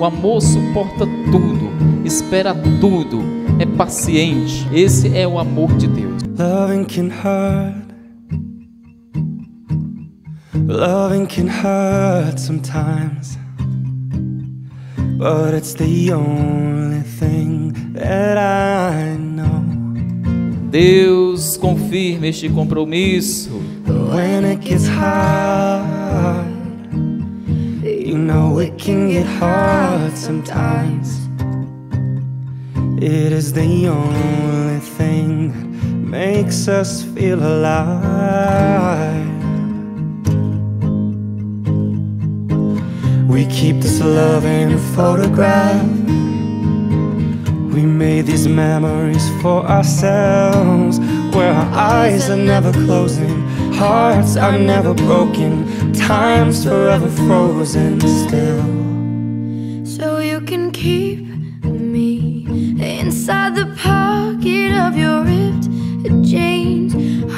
O amor suporta tudo, espera tudo, é paciente. Esse é o amor de Deus. Loving can hurt. Loving can hurt sometimes. But it's the only thing that I know. Deus confirma este compromisso. When it gets hard, can get hard sometimes. It is the only thing that makes us feel alive. We keep this love in a photograph. We made these memories for ourselves Where our eyes are never closing Hearts are never broken Time's forever frozen still. So you can keep me Inside the pocket of your ripped jeans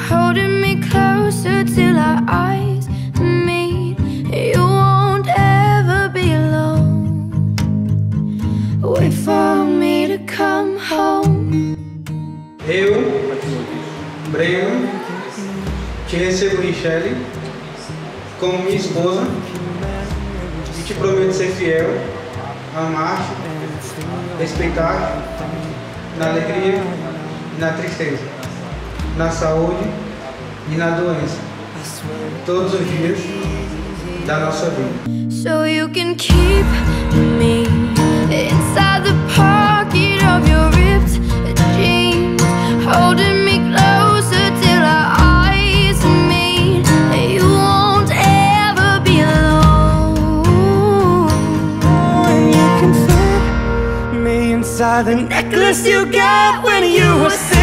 Holding me closer till our eyes meet. You won't ever be alone. Wait for me to come home. Eu, Breno, te recebo, Michele, como minha esposa e te prometo ser fiel, amar-te, respeitar na alegria e na tristeza, na saúde e na doença, todos os dias da nossa vida. So you can keep me inside the pocket of your ripped jeans, holding can fit me inside the necklace you got when you were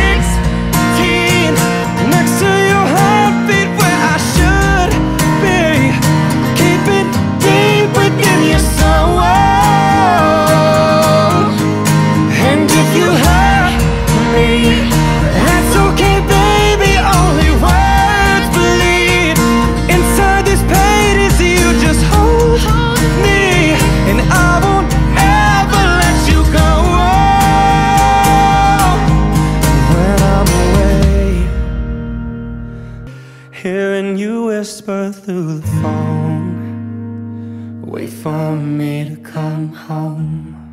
Hearing you whisper through the phone. Wait for me to come home